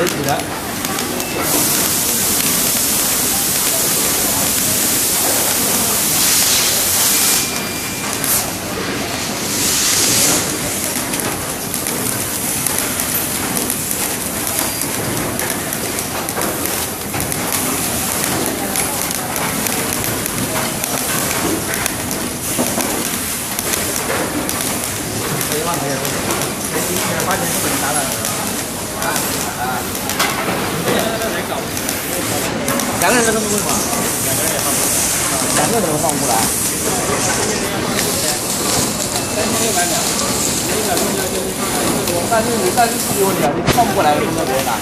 为主的。可以吗？可。了。两个人都不会吗？两个人也放不过来。两个人都放不过来。三千六百秒，一百公斤就是，但是你但是自己问题啊，你放不过来的工作别人拿。